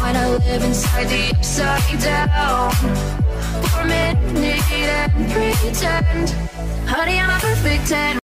wanna live inside the upside down. For a minute and pretend. Honey, I'm a perfect 10